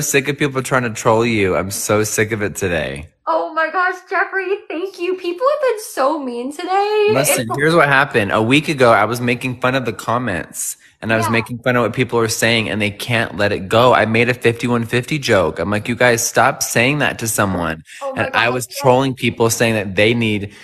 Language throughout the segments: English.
sick of people trying to troll you. I'm so sick of it today. Oh my gosh, Jeffree, thank you. People have been so mean today. Listen, It's- here's what happened. A week ago, I was making fun of the comments and I was Yeah. making fun of what people are saying and they can't let it go. I made a 5150 joke. I'm like, you guys stop saying that to someone. Oh and I was yes. trolling people saying that they need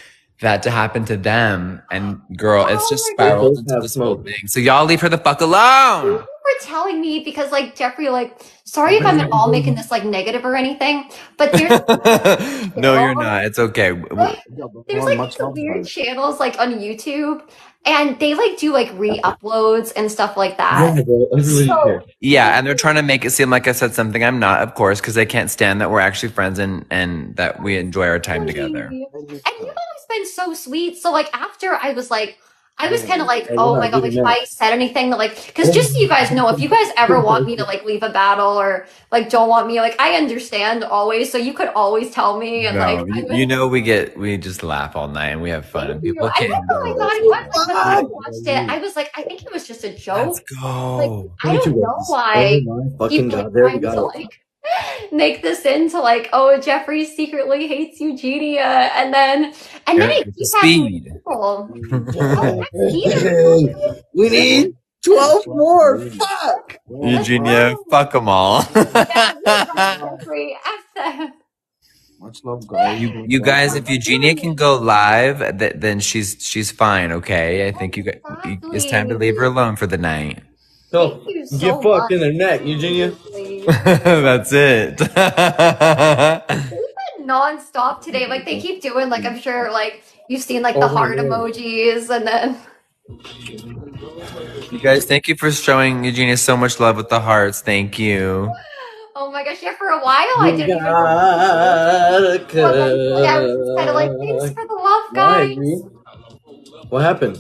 that to happen to them. And girl, it's Oh just spiraled into this whole thing. So y'all leave her the fuck alone. You were telling me because like Jeffree, like, sorry if I'm at all making this like negative or anything, but there's no, you're not. It's okay. there's like these weird channels like on YouTube and they like do like re-uploads and stuff like that. Yeah, bro. Everybody So- Yeah, and they're trying to make it seem like I said something I'm not, of course, because they can't stand that we're actually friends and and that we enjoy our time together. And you've always been so sweet. So like after I was like, I was kind of like, oh my god, like if I said anything that like, because just so you guys know, if you guys ever want me to like leave a battle or like don't want me, like I understand always. So you could always tell me and No, like. You, would- you know we get we just laugh all night and we have fun and people I can't. think, oh my god, it was like, I watched it, I was like, I think it was just a joke. Let's joke. go. I don't know why Oh my fucking god, there we trying to go. like make this into like, oh, Jeffree secretly hates Eugenia, and then and then it with the keep having speed. people. Oh, we need 12 more. Fuck. Eugenia, fuck them all. Jeffree, Much love, guys. you, you guys, if Eugenia can go live, th- then she's she's fine. Okay, I think you got. It's time to leave her alone for the night. So, so get fucked much. in their neck, Eugenia. That's it. non-stop today. Like they keep doing like I'm sure like you've seen like the Oh heart God. emojis and then you guys, thank you for showing Eugenia so much love with the hearts. Thank you. oh my gosh, yeah, for a while I didn't even gotta yeah, kind of like thanks for the love, guys. agree. What happened?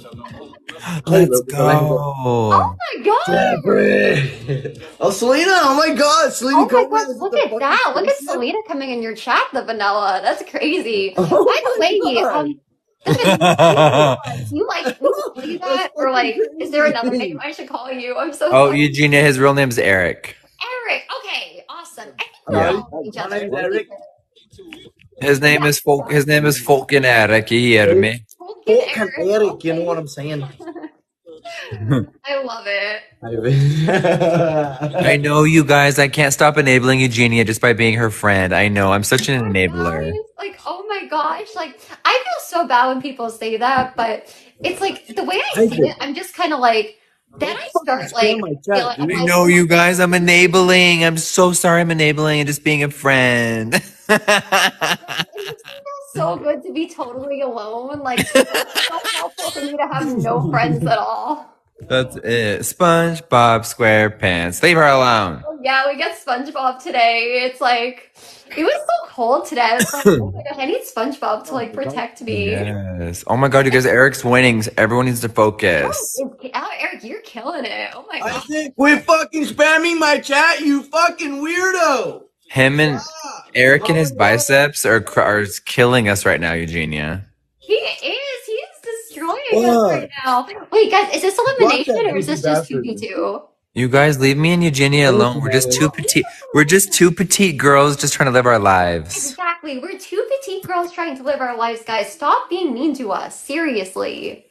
Let's go. Oh my god. Jeffree! Oh, Selena! Oh my god! Selena, Oh my come god, look at fucking that. Look at spicy- Selena coming in your chat, the vanilla. That's crazy. Oh By the way, God. um, do you like do you say that? Or like is there another name I should call you? I'm so Oh, sorry. Eugenia, his real name's Eric. Eric. Okay, awesome. I think we Yeah. all know each other. name's Eric. His name is Folk. His name is Folkin Eric. You hear me? Tolkien Fucking Eric, you know what I'm saying? I love it. I know you guys. I can't stop enabling Eugenia just by being her friend. I know. I'm such an enabler. Like, oh my gosh. Like, I feel so bad when people say that, but it's like the way I I see do. it, I'm just kind of like, then I start like, spam feeling, I'm dude. I like, know you oh guys. I'm enabling. I'm so sorry. I'm enabling and just being a friend. it feels so good to be totally alone. Like, it's so helpful for me to have no friends at all. That's it. SpongeBob SquarePants. Leave her alone. Oh, yeah, we get SpongeBob today. It's like, it was so cold today. I was like, oh my gosh, I need SpongeBob to like protect me. Yes. Oh my god, you guys. Eric's winning. Everyone needs to focus. Oh, it's- oh, Eric, you're killing it. Oh my god. I god. we're fucking spamming my chat, you fucking weirdo! Him and Eric and his oh, biceps are are killing us right now, Eugenia. He is. He is destroying us right now. Wait, guys, is this elimination or is this just two v two? You guys leave me and Eugenia alone. We're just two petite. We're just two petite girls just trying to live our lives. Exactly. We're two petite girls trying to live our lives, guys. Stop being mean to us. Seriously.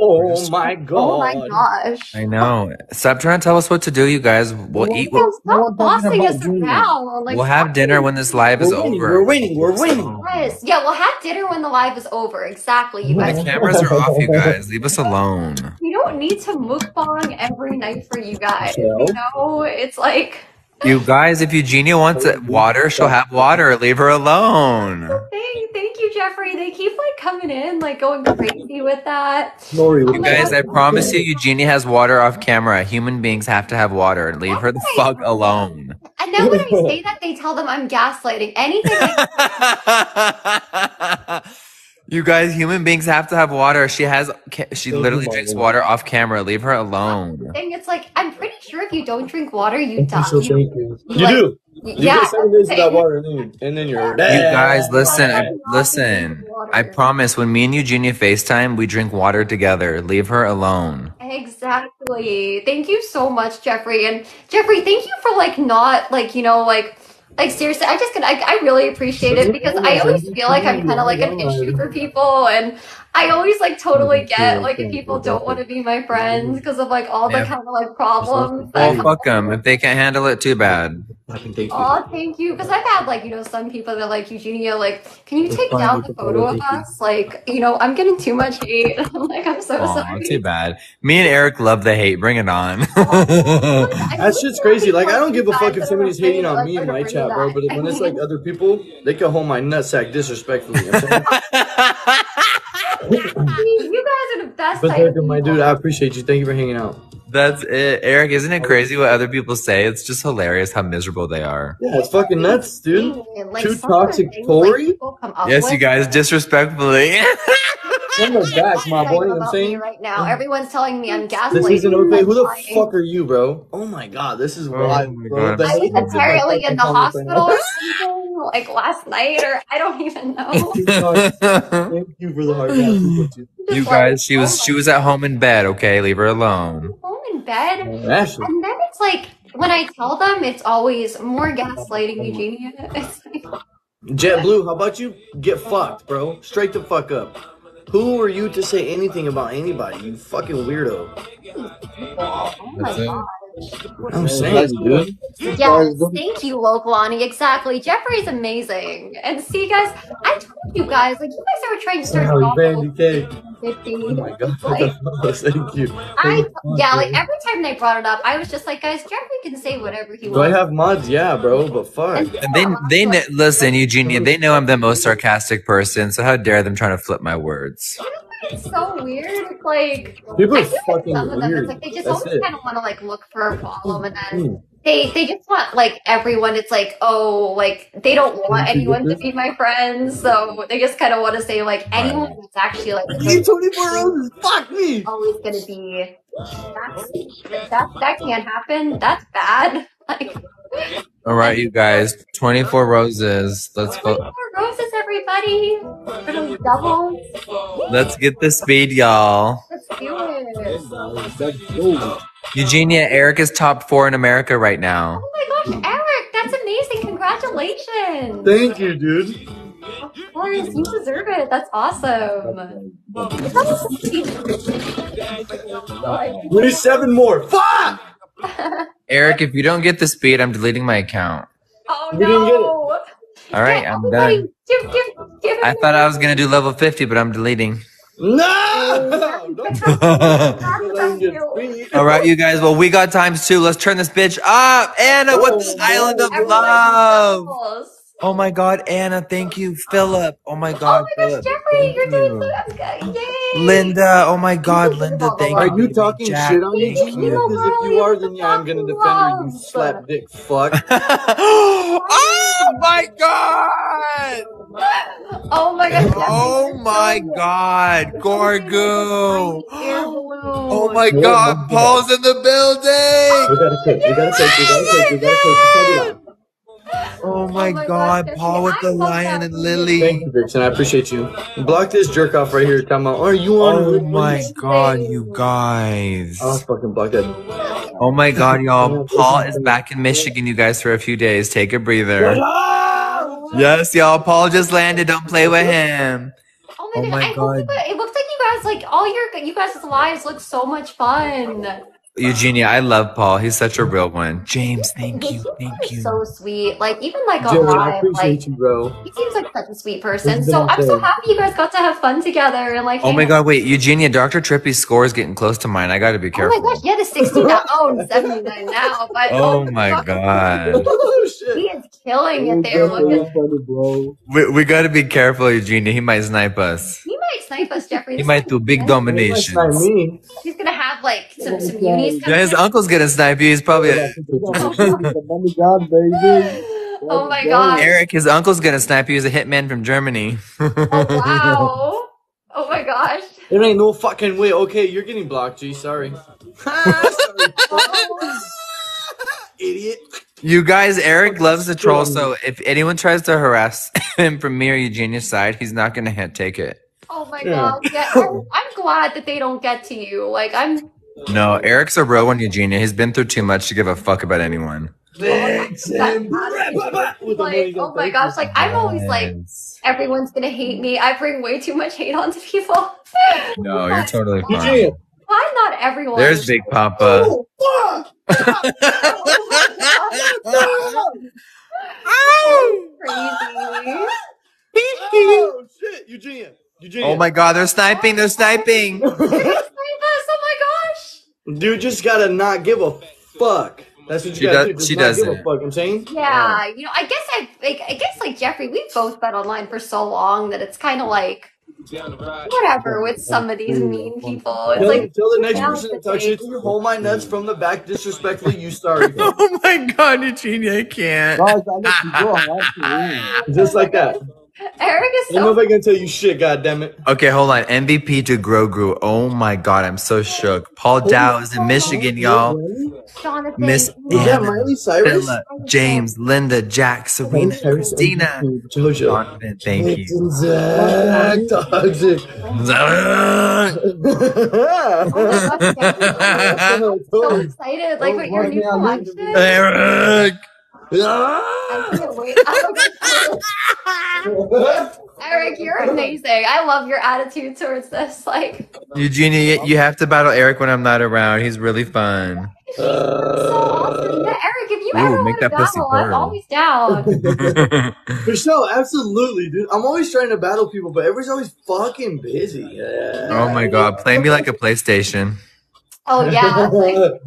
Oh, oh my god. Oh my gosh. I know. Stop trying to tell us what to do, you guys. We'll eat. Yo, We'll, stop bossing us Junior. around. Like, we'll have dinner being- when this live is We're winning, over. we're winning, we're winning. Yes. Yeah, we'll have dinner when the live is over. Exactly. You guys. The cameras are off, you guys. Leave us alone. We don't need to mukbang every night for you guys. So? You know, it's like. You guys, if Eugenia wants water, she'll have water. Leave her alone. Thank, thank you, Jeffree. They keep like coming in, like going crazy with that. Lori, You guys, I promise you, Eugenia has water off camera. Human beings have to have water. Leave her the fuck alone. And then when I say that, they tell them I'm gaslighting. Anything I you guys, human beings have to have water. She has, she oh literally drinks water off camera. Leave her alone. think, it's like I'm pretty sure if you don't drink water, you die. So thank you. You like- do. You yeah. seven minutes of water and then, you- and then you're You guys, listen, I, listen. I promise when me and Eugenia FaceTime, we drink water together. Leave her alone. Exactly. Exactly. Thank you so much, Jeffree. And Jeffree, thank you for like not like you know like like seriously. I just I, I really appreciate it because I always feel like I'm kind of like an issue for people, and I always like totally get like if people don't want to be my friends because of like all the Yeah. kind of like problems. Well, that- fuck them. If they can't handle it, too bad. Fucking thank you. Oh, thank you. Because I've had like you know some people that are like Eugenia, like, can you take down the the photo of us? Like, you know, I'm getting too much hate. I'm like, I'm so Aw, sorry. too bad. Me and Eric love the hate. Bring it on. That shit's crazy. Like, I don't give a fuck if somebody's hating on me in my bringing chat, bro. But when it's like other people, they can hold my nutsack disrespectfully. You know what I'm saying? you guys are the best. but type of my dude, I appreciate you. Thank you for hanging out. That's it. Eric, isn't it crazy what other people say? It's just hilarious how miserable they are. Yeah, it's fucking nuts, dude. Like, Too some of the toxic things, Tory? Like, people come up Yes, with, you guys, disrespectfully. Turn those back, my boy. You know what I'm saying? right now, everyone's telling me I'm gaslighting. This isn't okay. Who the fuck are you, bro? Oh my god, this is Oh wild, my bro. I was comes in my apparently in the fucking right hospital or something, like last night, or I don't even know. Thank you for the heart. Yeah, you. you guys, she oh was oh she was at home in bed. Okay, leave her alone. home in bed. Ashley. And then it's like when I tell them, it's always more gaslighting, Eugenia. It's like, JetBlue, how about you get fucked, bro? Straight the fuck up. Who are you to say anything about anybody? You fucking weirdo. oh my That's it. God. I'm saying, dude. Yes, thank you, Lokalani. Exactly. Jeffree's amazing. And see, guys, I told you guys, like, you guys are trying to start Oh, off Vandy K. Oh my god. Like, Thank you. I, yeah, like, every time they brought it up, I was just like, guys, Jeffree can say whatever he wants. Do I have mods? Yeah, bro, but fuck. And They they kn- listen, Eugenia. They know I'm the most sarcastic person, so how dare them trying to flip my words? It's so weird. Like, People are fucking some of them, weird. it's like they just That's always kind of want to like look for a problem, and then Mm. they they just want like everyone. It's like oh, like they don't want anyone to be my friends, so they just kind of want to say like anyone that's actually like You 24 roses. Fuck me. always gonna be that's that that can't happen. That's bad. Like All right, you guys. Twenty four roses. Let's go. more roses, everybody. For those doubles, Let's get the speed, y'all. let's do it. Eugenia, Eric is top four in America right now. Oh my gosh, Eric, that's amazing! Congratulations. Thank you, dude. Of course, you deserve it. That's awesome. We need seven more. Fuck! Eric, if you don't get the speed, I'm deleting my account. oh We didn't get it. no! All right, Yeah, I'm done. Give, give, give I thought I was gonna do level fifty, but I'm deleting. No! Don't Thank get you. speed. All right, you guys. Well, we got times two. Let's turn this bitch up. Anna with the Oh, island of Everybody love. Doubles. Oh my God, Anna, thank you. Philip. Oh my God. Oh God, my gosh, Philip. Jeffree, you're doing you. good. Good. Yay! Linda. Oh my God, Linda. Thank you. Are you. you talking Jack, shit on me? You you. Because if you are, then yeah, I'm gonna defend her, you slap dick fuck. oh my God. Oh my God. Oh my God, Gorgo. Oh my God. Paul's in the building. We gotta take, we gotta take, we gotta take, we gotta take, we gotta take. Oh, oh my, Oh my God, gosh, Paul with the lion and. Lily. Thank you, Vixen. I appreciate you. Block this jerk off right here. Talking about, are you on? Oh my? God, you guys. I'll fucking block that. Oh my God, y'all. Paul is back in Michigan, you guys, for a few days. Take a breather. Yes, y'all. Paul just landed. Don't play with him. Oh my, Oh god! my I hope God. it looks like you guys like all your you guys' lives look so much fun. Eugenia, I love Paul. He's such a real one. James, thank you. Thank you. So sweet. Like even like on Jerry, I like you, bro. he seems like such a sweet person. So I'm so happy you guys got to have fun together and like. Oh my God, wait. Eugenia, Dr. Trippy's score is getting close to mine. I got to be careful. Oh my gosh! Yeah, the 69. Oh, 79 now. But Oh, oh my God. oh he is killing it there. Look at We, we got to be careful, Eugenia. He might snipe us. he might snipe us, Jeffree. He might do big That's not dominations. He's gonna have like some some unis. Yeah, his uncle's going to snipe you. He's probably. A Mummy God, baby. Oh my god! Eric, his uncle's going to snipe you. He's a hitman from Germany. Oh wow! Oh my gosh! There ain't no fucking way. Okay, you're getting blocked, G. Sorry. Sorry. Idiot. You guys, Eric loves the troll, so if anyone tries to harass him from me or Eugenia's side, he's not gonna hit, take it. Oh my Yeah. god! Yeah, I'm, I'm glad that they don't get to you. Like I'm. No, Eric's a real one, Eugenia. He's been through too much to give a fuck about anyone. Vixen. Like, oh my gosh, like I'm always like everyone's gonna hate me. I bring way too much hate onto people. No, you're totally fine. Eugenia. Why not everyone? There's Big Papa. Oh, fuck! Oh crazy. oh shit, Eugenia. Eugenia. Oh my god, they're sniping, they're sniping. Save us! Oh my gosh. Dude just gotta not give a fuck. That's what you She gotta does- do. Just she not give doesn't. a fuck. I'm saying. Yeah, you know, I guess I, like, I guess like Jeffree, we've both been online for so long that it's kind of like whatever with some of these mean people. It's Tell, like tell the next person that the touches you, hold my nuts from the back disrespectfully. You start. Oh my god, Eugenia, I can't. Guys, I let you go. I have to leave. Just like that. Eric is Ain't so nobody gonna tell you shit. God damn it. Okay, hold on. MVP to Grogu. Oh my god, I'm so shook. Paul oh Dow is in Michigan, y'all. Jonathan. Miss Is that Anna, Miley Cyrus? Philip, James, Linda, Jack, Serena, Christina. Jojo. Jonathan, thank you. Zach, toxic. so excited, like oh with your new collection. Eric. I can't wait. Eric, you're amazing. I love your attitude towards this. Like, Eugenia, you have to battle Eric when I'm not around. He's really fun. so awesome. Yeah, Eric, if you Ooh, ever make want to that pussy battle, I'm always down. For sure, absolutely, dude. I'm always trying to battle people, but everyone's always fucking busy. Yeah. oh my god, play me like a PlayStation. Oh yeah. Like,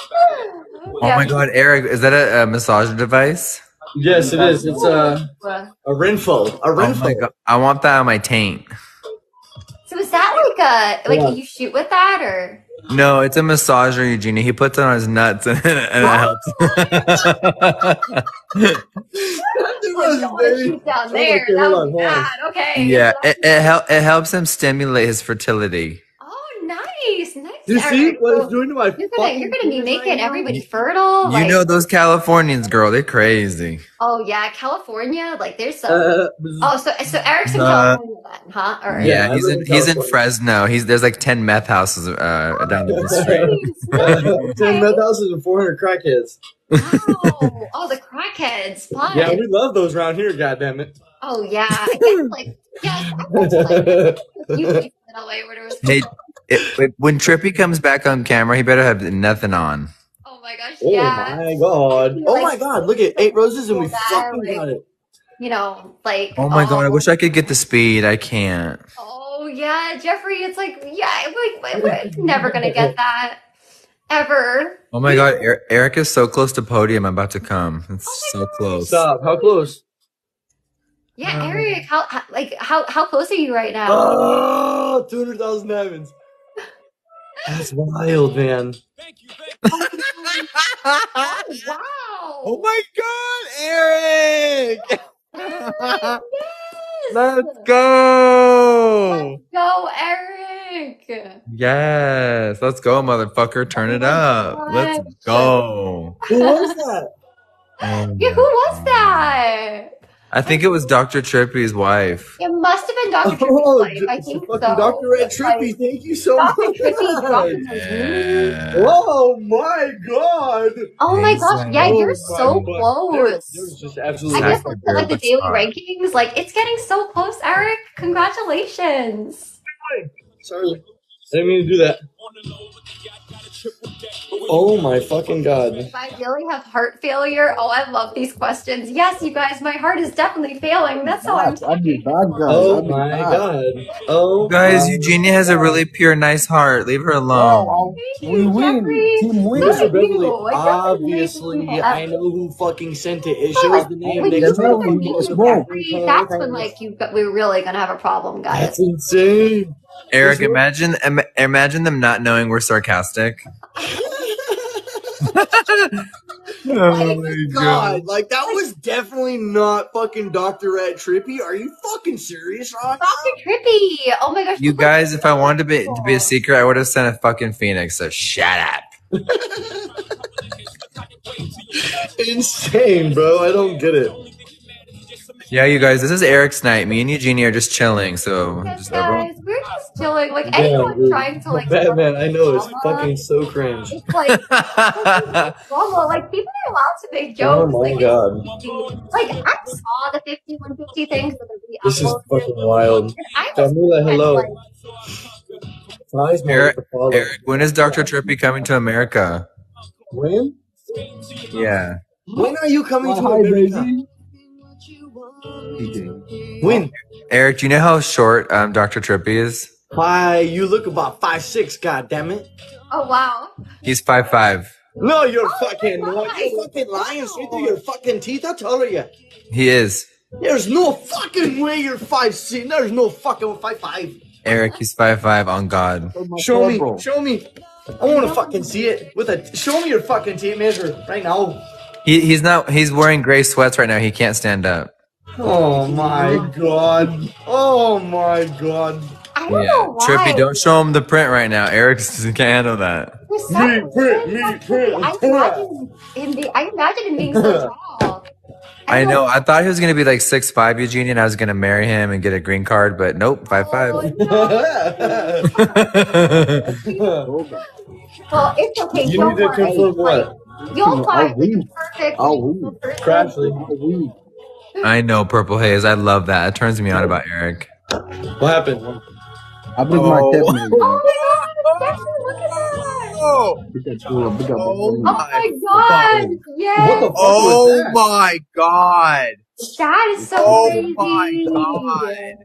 Oh my god, Eric, is that a, a massage device? yes, it is. It's a Uh, a Renpho. A Oh my god, I want that on my taint. So is that like a like Yeah. you shoot with that or? No, it's a massager, Eugenia. He puts it on his nuts and, and it helps. Don't wanna shoot down there. Okay, that hold would on, be hold on. bad. Okay. yeah, it, it, hel- it helps him stimulate his fertility. Nice, nice. You see Eric. what So it's doing to my You're gonna, you're gonna be making right now? everybody fertile. You like- know those Californians, girl, they're crazy. Oh yeah, California. Like there's some. Uh, oh, so so Eric's in Uh, California then, huh? Or Yeah, I he's in in he's in Fresno. He's there's like ten meth houses uh, down the street. Ten meth houses and 400 crackheads. Wow. Oh, the crackheads. Fun. Yeah, we love those around here. God damn it. oh yeah. I guess like yeah. I went to, like, you places in LA where there was. Hey, it, it- when Trippy comes back on camera, he better have nothing on. Oh my gosh. Oh Yeah. my god. Oh like- my god. Look at eight roses and we That, fucking like- got it. You know, like. Oh my god, I wish I could get the speed. I can't. Oh yeah, Jeffree. It's like yeah, like we're never gonna get that ever. Oh my god, Er- Eric is so close to podium. I'm about to come. It's so close. Stop. How close? Yeah, Eric. How, how like how how close are you right now? Oh, 200,000 diamonds. That's wild, man. Thank Oh, wow. Oh my god, Eric! Let's go! Go, Eric. Yes, let's go, motherfucker. Turn oh it up. Let's go. Who was that? Oh Yeah, who was God. that? I think it was Dr. Trippy's wife. It must have been Dr. Oh, Trippy's wife. I think so. fucking Dr. Red Trippy. like, Thank you so Dr. much. Trippy dropping. Yeah. Oh my god. Oh my gosh, yeah, Oh you're my so God. Close. was- there was just I guess Exactly, look like the daily that's rankings. Like it's getting so close, Eric. Congratulations. Sorry. I didn't mean to do that. Oh my fucking god. If I really have heart failure, oh, I love these questions. Yes, you guys, my heart is definitely failing. That's how I'm. I'll be back, guys. Oh I'll be my back. god. Oh Guys, my Eugenia has a really pure, nice heart. Leave her alone. Oh, Thank we you, win. Jeffree. Team win. Look Mr. Beverly, you. I definitely obviously, I know who fucking sent it. It shows the name When you next That's to right, put we the it. need name, to smoke. Jeffree, that's when like you got, we're really gonna have a problem, guys. That's insane. Eric, imagine im- imagine them not knowing we're sarcastic. Oh my god, like that was definitely not fucking Dr. Red Trippy. Are you fucking serious, Rock? Dr. Trippy. Oh my gosh. You guys, if I wanted to be to be a secret, I would have sent a fucking phoenix. So shut up. Insane, bro. I don't get it. Yeah, you guys, this is Eric's night. Me and Eugenie are just chilling. So Yes, just everyone. guys, we're just chilling. Like Damn, anyone dude. trying to like Batman, I know it's fucking so cringe. It's like normal. Like people are allowed to make oh jokes. Oh my like, god. Like I saw the 5150 things that This is fucking wild. and Jamila, hello. like, Nice, Eric- Eric, when is Dr. Trippy coming to America? When? Yeah. When are you coming to Hi, America? baby. When? Eric, do you know how short um, Dr. Trippy is? Why, you look about five six. God damn it! oh wow. He's five five. No, you're Oh, fucking. my No, God. you're fucking lying straight through your fucking teeth. I tell you. He is. There's no fucking way you're five six. There's no fucking five five. Eric, he's five five on God. Show me. Show me. I want to fucking see it with a. Show me your fucking tape measure right now. He, he's not. He's wearing gray sweats right now. He can't stand up. Oh my god. Oh my god. I don't Yeah, know why. Trippy, don't show him the print right now. Eric can't handle that. For some Me, print, me, like, print, I imagine him be, I imagine him being so tall. I don't know. I thought he was gonna be like six five, Eugenie, and I was gonna marry him and get a green card, but nope, five oh, five. Oh, no. Well, it's okay. you don't need to confirm what? you'll I'll find the leave. perfect I'll leave. person. Crashly. I know, purple haze. I love that. It turns me on about Eric. What happened? I bring my Oh. tip, Oh man. my god, Jeffree, look at that! Oh. Oh, oh my god! Yes! What the fuck oh my god! That is so Oh crazy! my god!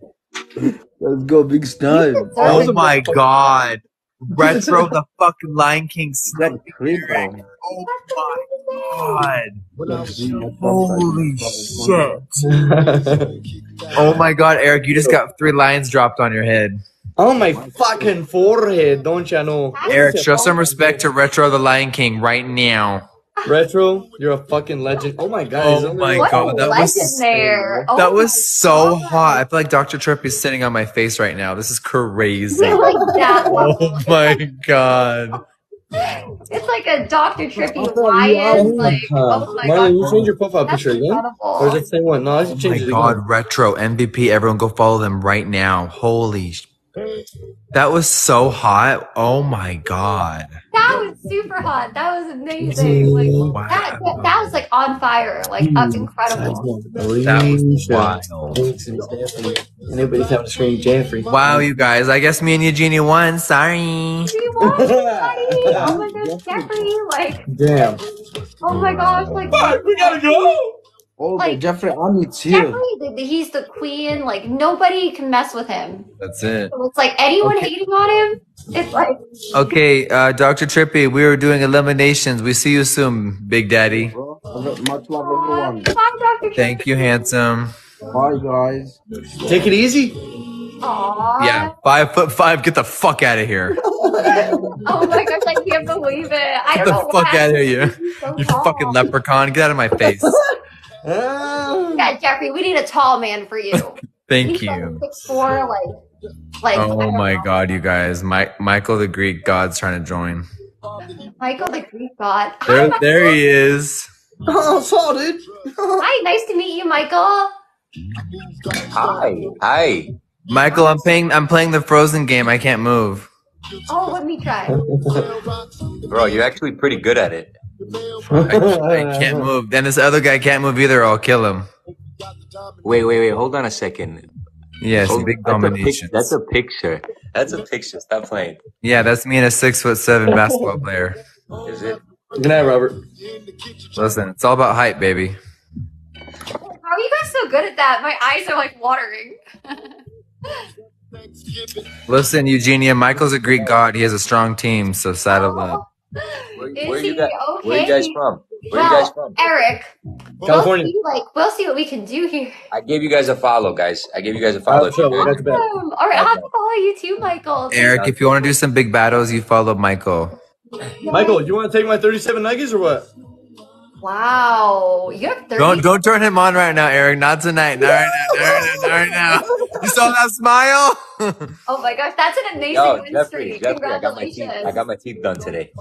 Let's go, big style. Oh my god! Retro the fucking Lion King set. Eric. Oh my god! Holy shit! Oh my god, Eric, you just got three lions dropped on your head. On my fucking forehead, don't ya know? Eric, show some respect to Retro the Lion King right now. Retro, you're a fucking legend. Oh my god. Oh my What god, that was there! Oh that my was so God. hot. I feel like Dr. Tripp is sitting on my face right now. This is crazy. like that. Oh my god. It's like a Dr. Trippy lion. Like, oh my Marlon, god. you change your profile That's picture again? incredible. Or is it the same one? No, I oh should Oh change my it god, again. Retro MVP. Everyone go follow them right now. Holy sh- That was so hot. Oh my god. That was super hot. That was amazing. Like Wow. that, that, that was like on fire. Like that's mm. incredible. That was wild. And everybody's having to scream Jeffree. Wow, you guys. I guess me and Eugenie won. Sorry. We won. Oh my gosh, Jeffree. Like, Damn. oh my gosh, like we gotta go! Oh, Like- Jeffree, I'm it's here. Jeffree, the, the- he's the queen. Like nobody can mess with him. That's it. So it's like anyone Okay. hating on him. It's like Okay, uh, Dr. Trippy, we are doing eliminations. We see you soon, Big Daddy. Bro, much love, everyone. bye, Dr. Thank you, handsome. Bye, guys. Take it easy. Aww. Yeah, five foot five. Get the fuck out of here. Oh my gosh, I can't believe it. I Get don't the know fuck why out of here, you. so You fucking leprechaun. Get out of my face. Ah. Yeah, Jeffree, we need a tall man for you. Thank He's you. Like six four, like, like. Oh my know. god, you guys. Mike, Michael the Greek God's trying to join. Michael the Greek God. There, Michael. there he is. Oh, saw dude. Hi, nice to meet you, Michael. Hi. Hi. Michael, I'm playing. I'm playing the Frozen game. I can't move. Oh, let me try. Bro, you're actually pretty good at it. I, I can't move. Then this other guy can't move either. Or I'll kill him. Wait, wait, wait. Hold on a second. Yes, Hold- big that's a domination. That's a picture. That's a picture. Stop playing. Yeah, that's me and a six foot seven basketball player. Is it? Good night, Robert. Listen, it's all about hype, baby. How are you guys so good at that? My eyes are like watering. Listen, Eugenia, Michael's a Greek god. He has a strong team, so saddle up. Where, Is where he you guys? okay? Where you guys from? Where you guys from? Eric, California. We'll see, like, we'll see what we can do here. I gave you guys a follow, guys. I gave you guys a follow. Sure, we got. Awesome. All right, I'll have to follow you too, Michael. Eric, if you want to do some big battles, you follow Michael. Michael, you want to take my 37 nuggets or what? Wow, you have 30. Don't don't turn him on right now, Eric. Not tonight. Not right now. Not right now. Not right now. You saw that smile? Oh my gosh, that's an amazing Yo, win Jeffree, streak. Jeffree, I got my teeth. Congratulations. I got my teeth done today.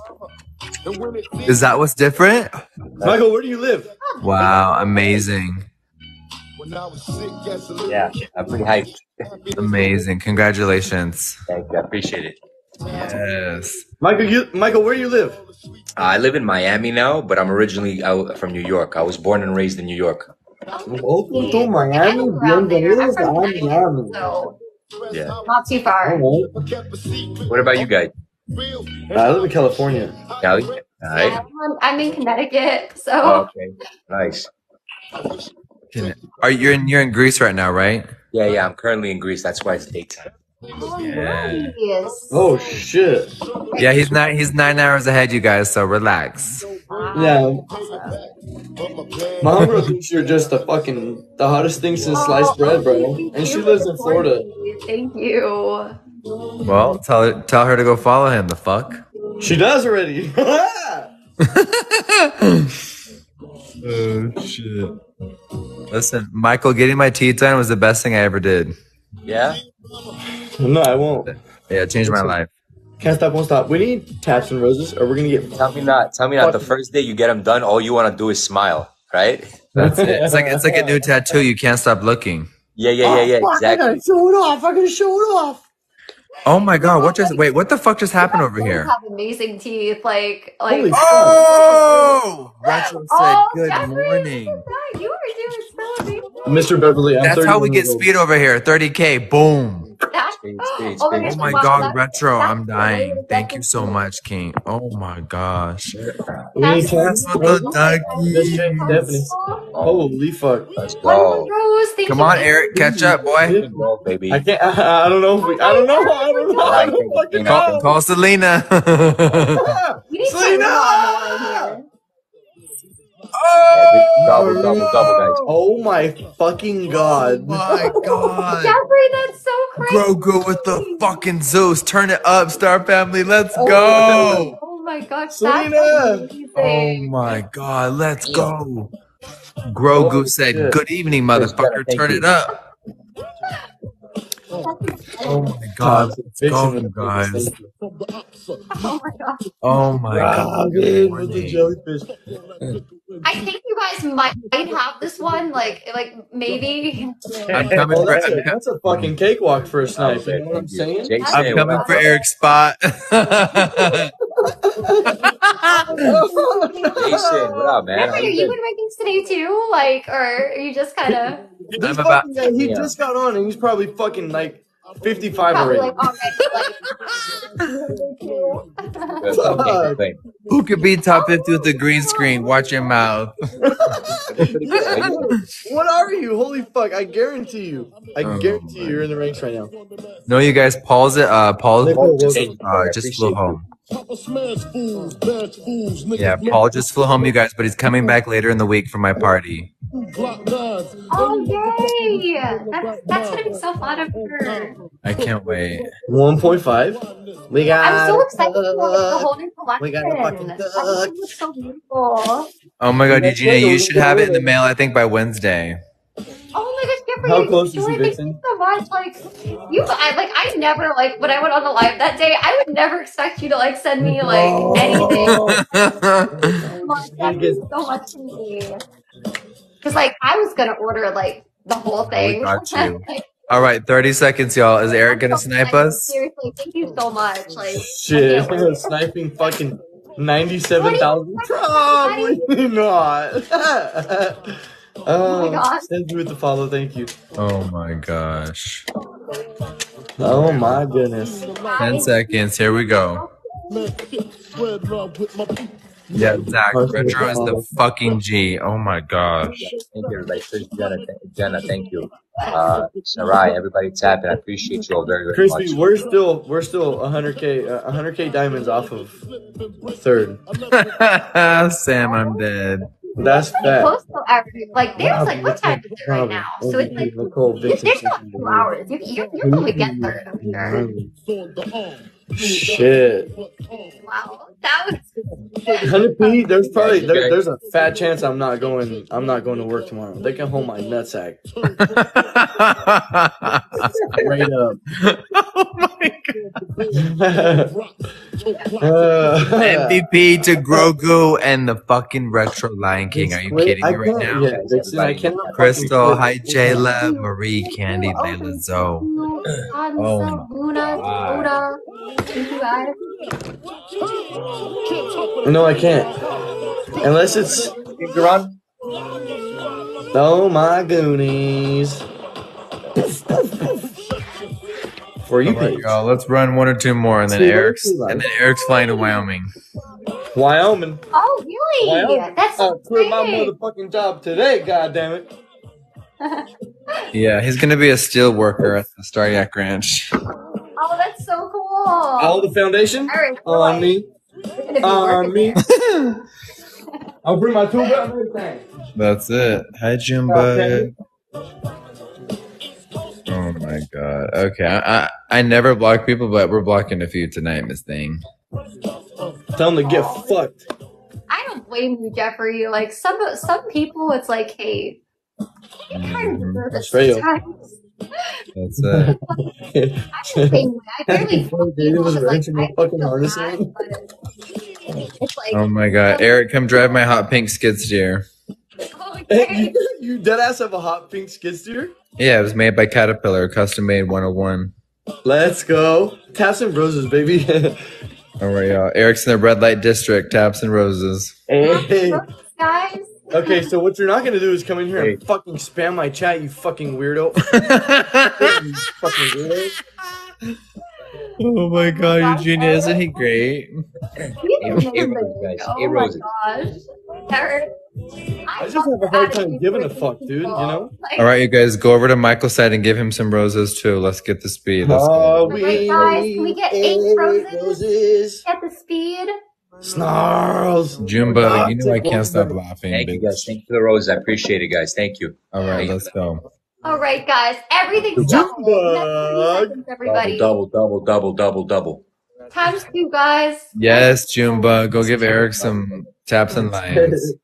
Is that what's different? Michael, where do you live? Wow, amazing. Yeah, I'm pretty hyped. Amazing. Congratulations. Thank you. I appreciate it. Yes. Michael, you, Michael, where do you live? Uh, I live in Miami now, but I'm originally out from New York. I was born and raised in New York. Welcome to Miami. around there. I'm Bienvenidos a Miami. Yeah. not too far. What about you guys? Uh, I live in California. Cali? All Yeah. I'm, I'm in Connecticut, so Oh, okay. Nice. Are you in you're in Greece right now, right? Yeah, yeah. I'm currently in Greece. That's why it's daytime. oh, Yeah. nice. Oh shit. Yeah, he's not. he's nine hours ahead, you guys, so relax. Yeah. Mom homegirl thinks you're just the fucking the hottest thing since sliced bread, bro. And she lives in Florida. Thank you. Well, tell her tell her to go follow him, the fuck. She does already. Oh shit. Listen, Michael, getting my teeth done was the best thing I ever did. Yeah? no, I won't. Yeah, it changed my life. Can't stop, won't stop. We need taps and roses, or we're gonna get. Tell me not. Tell me not. The first day you get them done, all you want to do is smile, right? That's it. It's like it's like a new tattoo. You can't stop looking. Yeah, yeah, yeah, yeah. Oh, fuck, I Exactly. gotta show it off. I gotta show it off. Oh my god, what just wait, what the fuck just happened over here? have amazing teeth, like like. Holy Oh Retro said Oh, good Jeffree, morning. You were doing so amazing. Mr. Beverly, I'm That's how we get speed over here. 30k, boom. Oh that, Speed, speed, oh my speed. Oh my wow, god, that's- Retro, that's I'm dying. way Thank that you is- so much, King. Oh my gosh. We need That's taps. For the Let's check duckies. Stephanie. Holy fuck. Let's go. rose, Come on, Eric, catch up, boy. Go, baby. I can't. I, I don't know. If we, I don't know. I don't know. I don't fucking know. call Selena. You need to Selena! Run more. Double, double, double, oh, guys. Oh my fucking oh god. my god. Jeffree, that's so crazy. Grogu with the fucking Zeus. Turn it up, Star Family. Let's Oh, go. Oh my gosh, Selena! that's Oh my god, let's go. Grogu Holy said, shit. Good evening, motherfucker. thank Turn you. it up. Oh my god, let's go, guys. Oh, oh my god. Oh my god. dude, Good with the morning. Jellyfish. I think you guys might, might have this one, like, like maybe. I'm coming Oh, for that's, a, I'm, that's a fucking cakewalk for a snipe. You know what I'm saying? Jason, I'm what coming for Eric's spot. Jason, what up, man? Are you you been? in rankings today too? Like, or are you just kind of This about- fucking guy, he Yeah. just got on and he's probably fucking like 55 probably already. like already Good, like. Can't. Who could be top 50 with the green screen? Watch your mouth. What are you? Holy fuck! I guarantee you. I Oh, guarantee my you you're in the ranks right now. No, you guys, Paul's it. Uh, Paul Nicole, just, thank you, uh, I just flew appreciate home. Yeah, Paul just flew home, you guys, but he's coming back later in the week for my party. Oh yay! That's that's gonna be so fun of her. I can't wait. 1.5. We got. I'm so excited for the whole new collection. We got the fucking Everything looks so beautiful. Oh my god, Next Eugenia, you should have it in the mail, I think, by Wednesday. Oh my gosh, Jeffree! How close is Julie, he, thank you so much. Like you, I like I never like when I went on the live that day. I would never expect you to like send me like anything. So much. That means so much to me. Because like I was gonna order like the whole oh, thing. got you. All right, 30 seconds, y'all. Is Eric gonna snipe us? Seriously, thank you so much. Like Shit. I can't. Sniping fucking 97,000? Probably not. Oh my oh, gosh. Send you with the follow. Thank you. Oh my gosh. Oh my goodness. 10 seconds, here we go. Yeah, Zach, Retro is the fucking G. Oh my gosh. Thank you, everybody. Chris, Jenna, th- Jenna, thank you. Uh, Sarai, everybody tapping. I appreciate you all very, very much. Crispy, we're still we're still 100k uh, 100k diamonds off of third. Sam, I'm dead. That's fat. close to every like there's like what time is it right now? So it's like Nicole, there's Vixen, not two hours. You you you're gonna get third, I'm sure. Shit. Wow, that was 100p. There's probably there, there's a fat chance I'm not going. I'm not going to work tomorrow. They can hold my nutsack straight up. oh my Uh, MVP to Grogu and the fucking retro Lion King. Are you Wait, kidding me right now? Yeah, Dixon, I Crystal, hi quit. Jayla, Marie, Candy, Layla, Zoe. Hansa, Oh Luna, Oda. Thank you guys. No, I can't. Unless it's Run. Oh my goonies. For you, All right, Paige. y'all, let's run one or two more, and then See, Eric's like? and then Eric's flying to Wyoming. Wyoming. Oh, really? Wyoming. That's I so quit my great. motherfucking job today, goddammit. Yeah, he's gonna be a steel worker at the Star Yak Ranch. Oh, that's so cool. All the foundation Eric, on me. you're gonna be On me. I'll bring my tool belt and everything. That's it. Hi, Jumba. Oh my god. Okay, I, I I never block people, but we're blocking a few tonight, Miss Thing. Tell them to get fucked. I don't blame you, Jeffree. Like some some people, it's like, hey, you kind of mm-hmm. deserve it sometimes. That's it. I'm the same way. I barely it people was 'cause, like, wrenching my I fucking feel harness bad, It's like, Oh my god, Eric, come drive my hot pink skid steer. okay. you, you dead ass have a hot pink skid steer? Yeah, it was made by Caterpillar, custom made 101. Let's go. Taps and roses, baby. All right, y'all. Eric's in the red light district, taps and roses. hey. guys. Okay, so what you're not gonna do is come in here and Hey. fucking spam my chat, you fucking weirdo. You fucking weirdo. oh my god, Eugenia, isn't he great? He's Hey, hey, Rose, guys. Oh my Rose. gosh. Eric. I just have a hard time giving a fuck, dude, you know? Like, All right, you guys, go over to Michael's side and give him some roses too. Let's get the speed. Let's go. Alright, guys, can we get eight roses? roses? At the speed. Snarls. Jumba, you know I can't stop laughing. Thank you guys. Thank you for the roses. I appreciate it, guys. Thank you. All right, let's go. All right, guys. Everything's double. Seconds, everybody. Double, double, double, double, double. Times two, guys. Yes, Jumba, go give Eric some taps and lines.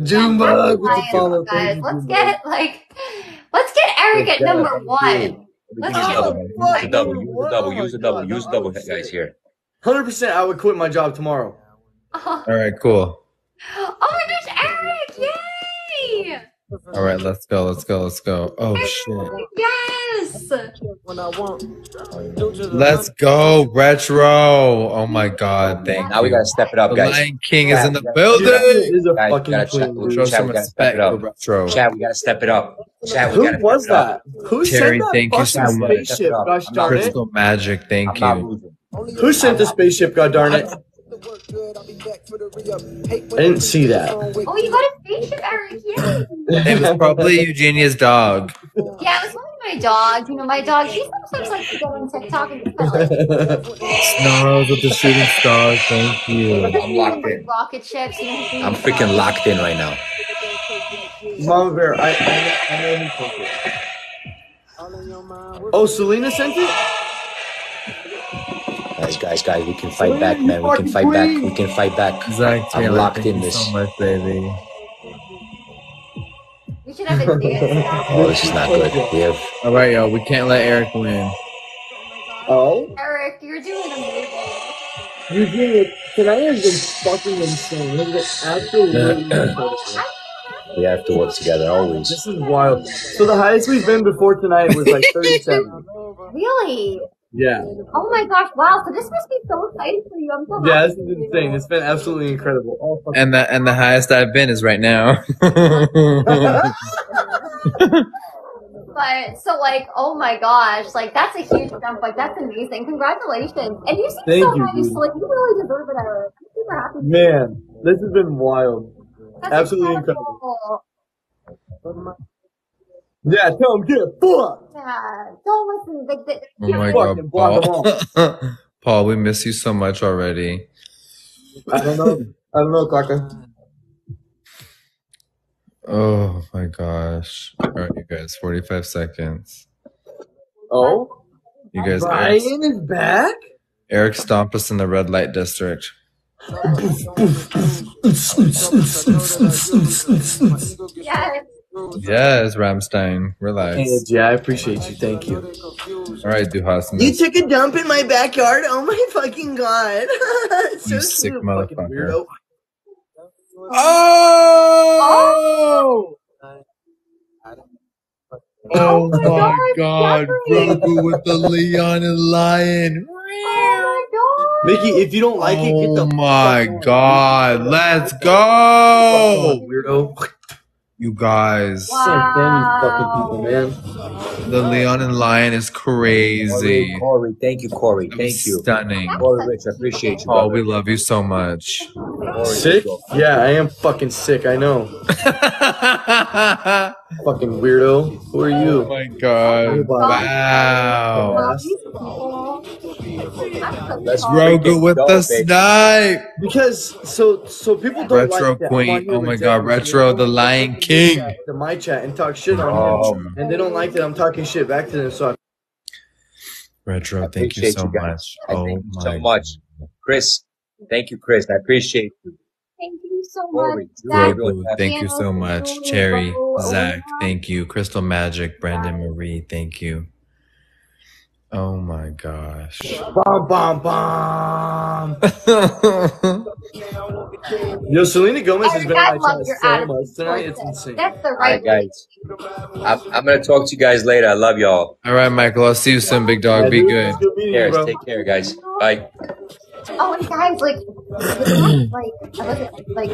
Jumba, with the follow. guys. Let's get like, let's get Eric at number one. Let's Use go. a double. Use a double. Use a double. Use a double. Use a double, guys. Here. 100% I would quit my job tomorrow. Oh, All right, cool. oh my gosh, Eric! Yay! All right, let's go. Let's go. Let's go. Oh shit. Yes. Let's go, retro. Oh my god, thank Now we gotta step it up, The guys. Lion King is in the Dude, that building. is a Guys, fucking gotta check- queen. Show Chat, some we gotta step respect it up. for retro. Chat, we gotta step it up. Chat, we Who was step up. that? Who Terry, sent that thank you so much. spaceship? Gosh I'm not darn it. Crystal Magic, thank I'm not you. Losing. Who sent the spaceship? God darn it. I didn't see that. Oh, you got a spaceship, Eric! Yay! It was probably Eugenia's dog. Yeah, it was probably my dog. You know, my dog. She sometimes likes to go on TikTok and just kind of like Snarls with the shooting stars, thank you. I'm locked in. rocket ships. You know, I'm freaking locked in right now. Mama Bear, I, I, I know who sent it. Oh, Selena sent it? Guys, guys, guys, we can fight back, man. We can fight back. We can fight back. Zach I'm locked in this. so much, baby. we should have a dance. Oh, this is not good. We have All right, y'all, we can't let Eric win. Oh? Eric, you're doing amazing. Eugenia, tonight has been fucking insane. It's been absolutely we have to work together always. This is wild. So the highest we've been before tonight was like 37. Really? Yeah. Oh my gosh! Wow. So this must be so exciting for you. I'm so Yeah, happy this is for you. insane. It's been absolutely incredible. Oh, fuck. And the and the highest I've been is right now. But so like, oh my gosh, like that's a huge jump. Like that's amazing. Congratulations. And you seem Thank so you, nice. dude. Like you really deserve it, Eric. I'm super happy. for you. Man, this has been wild. That's absolutely incredible. Yeah, tell him get fucked. Yeah. Don't listen. Like, the, oh my god, Paul. Paul, we miss you so much already. I don't know. I don't know, Clarka. Oh my gosh. All right, you guys, 45 seconds. Oh? You guys, Eric, Ryan is back? Eric stomped us in the red light district. yes. Yes, Ramstein. Relax. Hey, yeah, I appreciate you. Thank you. All right, Duhas. You took a dump in my backyard? Oh my fucking god. It's so You sick cute, motherfucker. weirdo. Oh! Oh, oh my oh my God, god, Grogu with the Leon and Lion. Oh my god. Mickey, if you don't like it, get the Oh my god, let's Oh, go! weirdo. You guys, Wow. So damn you fucking people, man. the Leon and Lion is crazy. Corey, Corey, thank you, Corey. Thank you. Stunning. Corey Rich, I appreciate you. Oh, brother. we love you so much. Corey, Sick? let's. Yeah, I am fucking sick. I know. Fucking weirdo. Who are you? Oh you? my god. Wow. Love these people. I'm so Let's sorry. With Go, the baby. snipe. Because so so people don't Retro like Queen. Oh my God, Retro, the Lion like King. To my chat and talk shit on Oh, him, and they don't like that I'm talking shit back to them. So I Retro, I thank you so you much. I Oh thank you so my much. Chris, thank you, Chris. I appreciate you. Thank you so oh, much. Corey, Zach. everyone. Thank you so much. Cherry, Zach, thank you. Crystal Magic, Brandon Marie, thank you. Oh my gosh. bomb bomb bomb. Yo, Selena Gomez has been I on my love chat your so much tonight. It's insane. That's the right, right way. guys. I'm, I'm going to talk to you guys later. I love y'all. All right, Michael. I'll see you soon, big dog. Be Yeah, dude, good. it's good meeting you, Care. Take care, guys. Bye. Oh, and guys, like, like, I wasn't, like,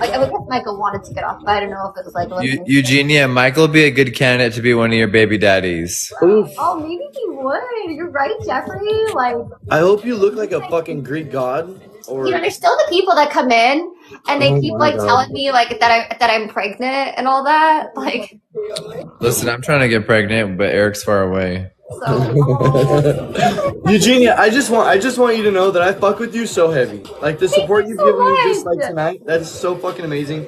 like, I would guess Michael wanted to get off, but I don't know if it was like, Eu- Eugenia, Michael would be a good candidate to be one of your baby daddies. Oof. Oh, maybe he would. You're right, Jeffree. Like, I hope you look like a fucking Greek god. Or you know, there's still the people that come in and they Oh keep like God. telling me like that I that I'm pregnant and all that. Like, Listen, I'm trying to get pregnant, but Eric's far away. So. Eugenia, I just want I just want you to know that I fuck with you so heavy. Like the support you you've so given me just like tonight, that's so fucking amazing.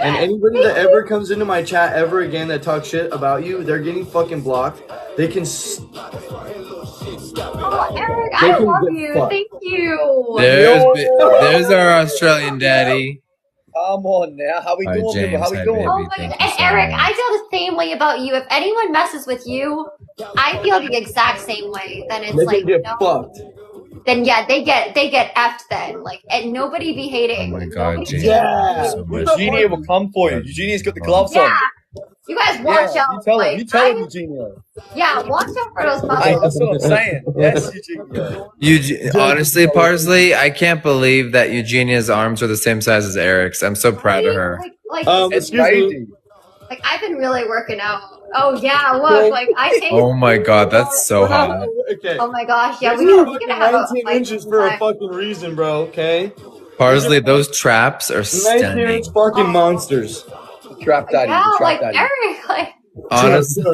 And anybody that ever comes into my chat ever again that talks shit about you, they're getting fucking blocked. They can s- Oh, Eric, They I love you. fucked. Thank you. There's, there's our Australian daddy. Come on now. How we Hi, doing, people? James. How we doing? Oh my Thank god. so Eric, much. I feel the same way about you. If anyone messes with you, I feel the exact same way. Then it's they like, you get know, fucked. then yeah, they get they get effed then. Like and nobody be hating. Oh my God, Nobody James. Yeah. So much. Eugenia will come for you. Eugenia's got the gloves Yeah. on. You guys watch yeah, out. you tell like, him. You tell I- him, Eugenia. Yeah, watch out for those Hey, muscles. that's what I'm saying. Yes, Eugenia. Eug- honestly, Parsley, I can't believe that Eugenia's arms are the same size as Eric's. I'm so proud of her. Like, like, Um, It's excuse me. crazy. like I've been really working out. Oh yeah, look, like I take. Oh my god, that's so hot. Okay. Oh my gosh, yeah, we are gotta, we fucking gotta have 19 fight inches for a fucking reason, bro. Okay. Parsley, those traps are 19 stunning. inch fucking monsters. Trap daddy. Yeah, trap like daddy. Eric, like Honestly,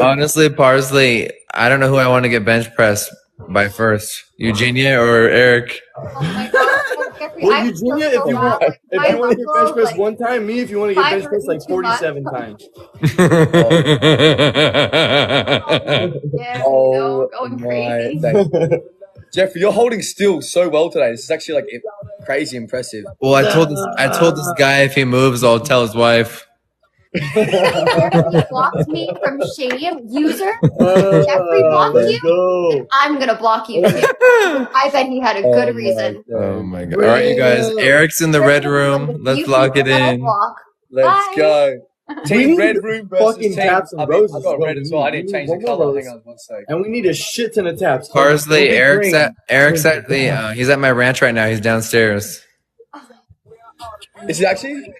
honestly, Parsley, I don't know who I want to get bench pressed by first, Eugenia or Eric. oh my gosh, Jeffree, Well, I'm Eugenia, so if you want, Like, if you want to get bench muscles, press like, one time, me if you want to get bench five press like or too much. 47 times. yeah, Oh, you going my crazy. days. Jeffree, you're holding still so well today. This is actually like i- crazy impressive. well, I told this, I told this guy if he moves, I'll tell his wife. Blocked me from shame, user. Uh, Jeffree blocked let's you? go. I'm gonna block you too. I bet he had a good Oh, reason. my Oh my god! All right, you guys. Eric's in the red room. Let's lock it in. block. Let's Bye. go. We Team need red room versus fucking team. taps and I, mean, I roses, got red as well. I didn't change the one color. Hang on one sec. And we need a shit ton of taps. Parsley, Don't Eric's at Eric's at the uh, he's at my ranch right now. He's downstairs. Is he actually?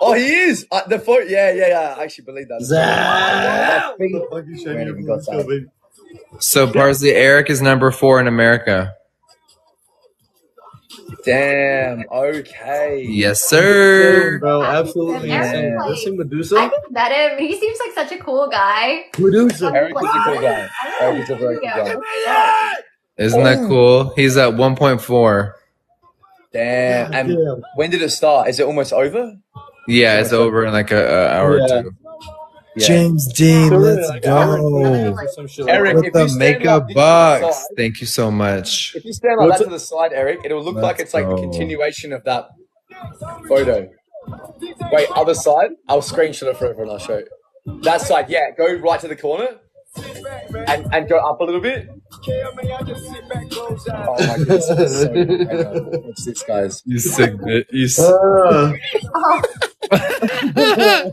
Oh, he is. Uh, the photo. Yeah, yeah, yeah. I actually believe that. Zach. What the fuck you showing Man, me? we got Let's go, that. baby. So Parsley, Eric is number four in America. Damn. Okay. Yes, sir. Bro, absolutely Eric's insane. like- Listen, I Medusa. just met him. He seems like such a cool guy. Medusa. Eric is a cool guy. Eric is a very cool guy. Isn't that cool? He's at 1.4. Damn. And Damn. when did it start? Is it almost over? Yeah, it's over in like a, a hour Yeah. or two. Yeah. James Dean, So let's like, go. or some shit like Eric. With if the you makeup this to the box. side- Thank you so much. If you stand like What's that it- to the side, Eric, it'll look like Let's it's like the continuation of that photo. Wait, other side. I'll screenshot it for everyone. I'll show you. That side, yeah. Go right to the corner, and and go up a little bit. Oh my goodness, this so good. Watch this, guys. You sick bit. You s- Uh,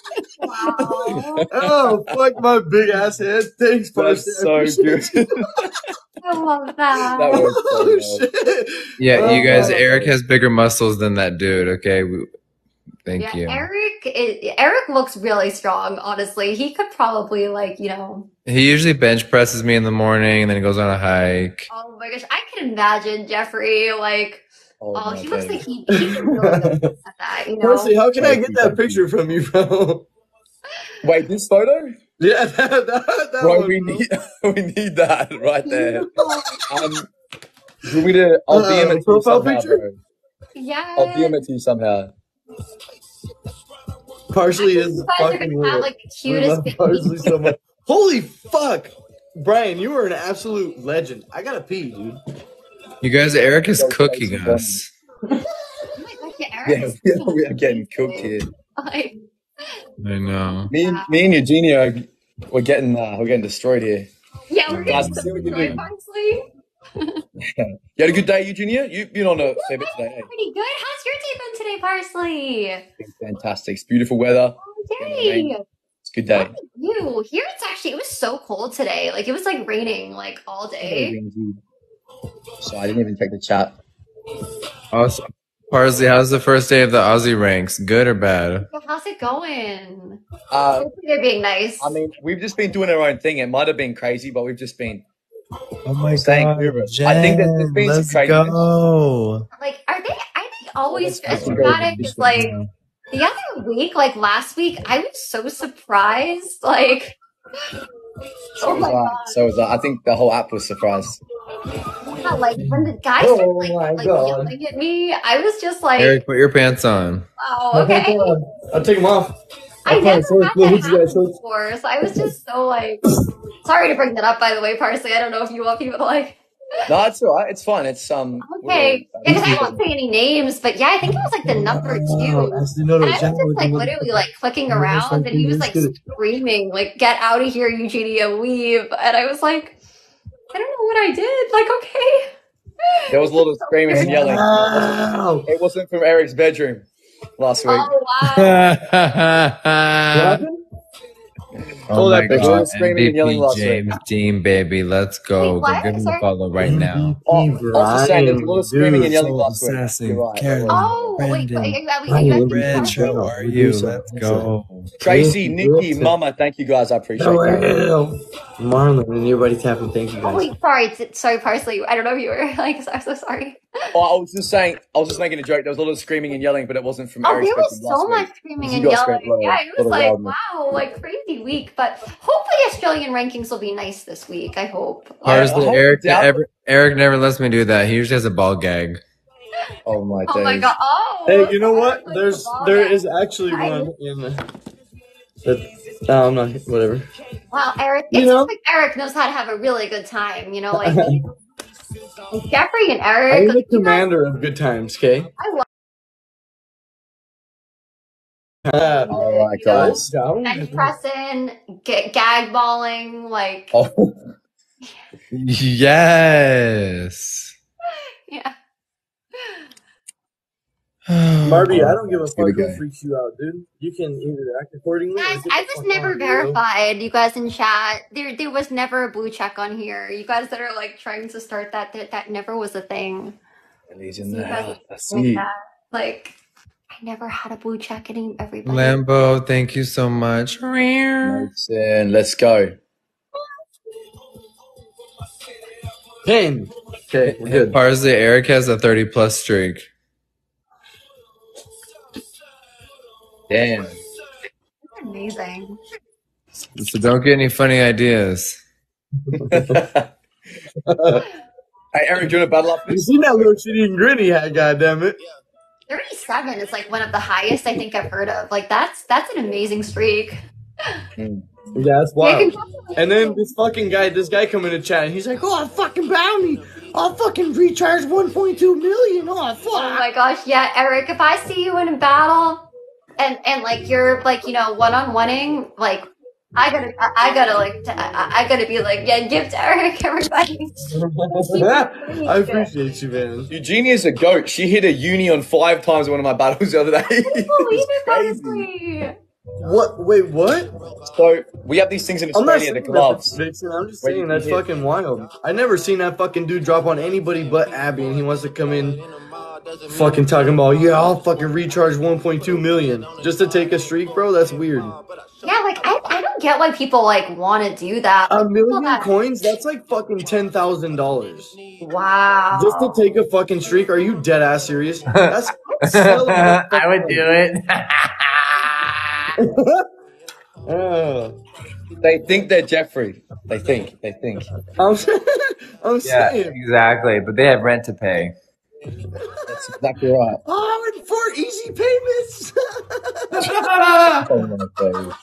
Wow. oh fuck my big ass head. Thanks, That's Parsley. so good. I love that. That was so Oh good. shit. yeah, you oh, guys. Oh. Eric has bigger muscles than that dude. Okay, we, thank yeah, you. Eric. i Eric looks really strong. Honestly, he could probably like you know. He usually bench presses me in the morning, and then he goes on a hike. Oh my gosh, I can imagine Jeffree like. Oh, Oh, my he looks like he he can really good at that. You know. Parsley, how can I get that picture from you, bro? Wait, this photo? Yeah, that, that, that Bro, one, we bro. need we need that right there. Um, do you want me to? I'll Uh, DM it to you profile somehow, picture? bro. Yeah. I'll DM it to you somehow. Parsley is You guys are fucking gonna have lit. like the I cutest love Parsley so much. Holy fuck, Brian, you are an absolute legend. I gotta pee, dude. You guys, Eric is Go cooking crazy, us. Oh my gosh, yeah, Yeah, is we are, so we are getting cute. cooked here. Like, I know. Me, and me and Eugenia, are, we're getting uh, we're getting destroyed here. yeah, we're getting see what you're enjoyed, doing. honestly. You had a good day, Eugenia. You've been on a fair bit today. eh? Pretty good. How's your day been today, Parsley? It's fantastic. It's beautiful weather. Yay. It's a good day. You here? It's actually it was so cold today. Like it was like raining like all day. So I didn't even check the chat. Also, Parsley, how's the first day of the Aussie ranks? Good or bad? So how's it going? Uh, Hopefully they're being nice. I mean, we've just been doing our own thing. It might have been crazy, but we've just been Oh my staying clear of it. I think that there's been some let's craziness. go. like, are they? Are they always as dramatic as like the other week? Like last week, I was so surprised. Like, So oh was my I. god! So was I. I think the whole app was surprised. Yeah, like when the guys Oh started like, my like yelling at me, I was just like, Eric, put your pants on. "Wow, okay." I'll take them off. I I'll never probably had throw that it to you guys, happen before, so I was just so like, sorry to bring that up. By the way, Parsley, I don't know if you want people to like. No, it's all right. It's fine. It's um. Okay, we're- because I won't say any names, but yeah, I think it was like the number two. And I was just like literally like clicking around, and he was like screaming, like, "Get out of here, Eugenia! Leave!" And I was like, "I don't know what I did." Like, okay. There was a little screaming and yelling. Wow. It wasn't from Eric's bedroom last week. Oh wow! oh All my that bitch god, was screaming and yelling MVP last week. James Dean, baby, let's go. Wait, what? Go give him a Sorry? follow right now. Oh, I was just saying, there was a lot of screaming and yelling last week. Assassin, You're right. Carolyn. Oh wait, wait, Brendan. wait, wait, Ryan, wait, Reg, wait, how are you? Let's go. Tracy, Yeah, Nikki. Mama, thank you guys. I appreciate that. Noel. Marlon and everybody tapping. Thank you Oh guys. wait, sorry, t- sorry, Parsley. I don't know if you were like, I'm so sorry. Oh, I was just saying, I was just making a joke. There was a lot of screaming and yelling, but it wasn't from Oh, Eric's there was bedroom last so week. much screaming and yelling. screamed, Yeah, it was like, wildness. wow, like crazy week. But hopefully, Australian rankings will be nice this week. I hope. I- I Parsley, hope Eric, that- ever, Eric never lets me do that. He usually has a ball gag. Oh my Oh my god! Oh, Hey, you know what? There's There's the ball there game. is actually one in. That, no, I'm not. Whatever. Wow, Eric. You know? like Eric knows how to have a really good time. You know, like Jeffree and I'm Eric. the like, you commander of good times. Okay. I love Uh, All right, you know, guys. bench pressing, get gag balling, like Oh, Yes. yeah. Barbie, oh, I don't give a fuck go. who freaks you out, dude. You can either act accordingly. Guys, get I was never on, verified. You guys in chat, there there was never a blue check on here. You guys that are like trying to start that that, that never was a thing. He's in the guys. I like see. that. Like I never had a blue check any everybody. Lambo, thank you so much. Mason, let's go. Ten. Okay, we're good. Parsley, Eric has a 30 plus streak. Damn. That's amazing. So don't get any funny ideas. hey, Eric, do you want to battle up You this? seen that little shitty and gritty hat? Goddamn it! 37 is like one of the highest I think I've heard of. Like that's that's an amazing streak. Hmm. Yeah, that's Yeah, wild. And then this fucking guy, this guy come in the chat, and he's like, "Oh, a fucking bounty! I'll fucking recharge 1.2 million. Oh fuck. Oh my gosh, yeah, Eric, if I see you in a battle and and like you're like, you know, one on oneing, like I gotta I, I gotta like t- I, I gotta be like, yeah, give to Eric, everybody. I appreciate you, man. Eugenia is a goat. She hit a uni on five times in one of my battles the other day. I can't believe it, honestly. What? Wait, what? So we have these things in Australia, saying the that gloves. that's Vixen. I'm just saying that's hit. fucking wild. I never seen that fucking dude drop on anybody but Abby, and he wants to come in, fucking talking about yeah, I'll fucking recharge 1.2 million just to take a streak, bro. That's weird. Yeah, like I, I don't get why people like want to do that. A million that- coins? That's like fucking ten thousand dollars Wow. just to take a fucking streak. Are you dead ass serious? That's I would do it. Uh, They think they're Jeffree. They think. They think. I'm, I'm yeah, saying. exactly. But they have rent to pay. That's exactly right. Oh, and four easy payments. Oh my God.